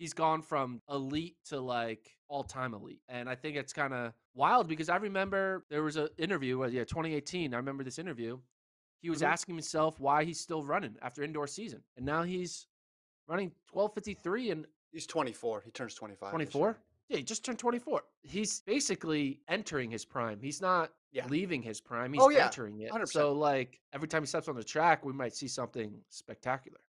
he's gone from elite to like all time elite. And I think it's kind of wild because I remember there was an interview, yeah, 2018. I remember this interview. He was Mhm. asking himself why he's still running after indoor season. And now he's running 1253 and He's 24. He turns 25. 24. Yeah, he just turned 24. He's basically entering his prime. He's not Yeah. leaving his prime. He's Oh, yeah. entering it. 100%. So like every time he steps on the track, we might see something spectacular.